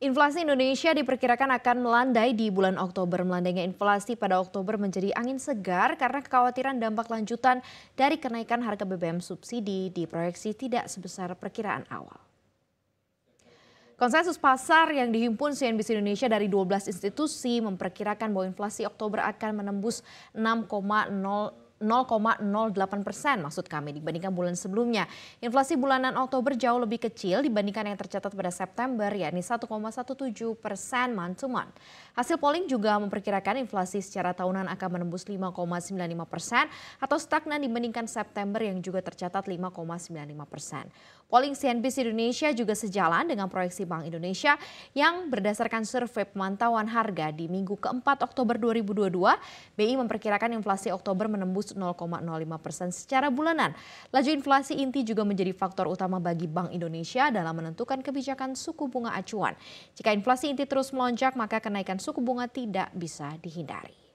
Inflasi Indonesia diperkirakan akan melandai di bulan Oktober. Melandainya inflasi pada Oktober menjadi angin segar karena kekhawatiran dampak lanjutan dari kenaikan harga BBM subsidi diproyeksi tidak sebesar perkiraan awal. Konsensus pasar yang dihimpun CNBC Indonesia dari 12 institusi memperkirakan bahwa inflasi Oktober akan menembus 6,0 0,08 persen maksud kami dibandingkan bulan sebelumnya. Inflasi bulanan Oktober jauh lebih kecil dibandingkan yang tercatat pada September yakni 1,17 persen month to month. Hasil polling juga memperkirakan inflasi secara tahunan akan menembus 5,95 persen atau stagnan dibandingkan September yang juga tercatat 5,95 persen. Polling CNBC Indonesia juga sejalan dengan proyeksi Bank Indonesia yang berdasarkan survei pemantauan harga di minggu keempat Oktober 2022, BI memperkirakan inflasi Oktober menembus 0,05 persen secara bulanan. Laju inflasi inti juga menjadi faktor utama bagi Bank Indonesia dalam menentukan kebijakan suku bunga acuan. Jika inflasi inti terus melonjak, maka kenaikan suku bunga tidak bisa dihindari.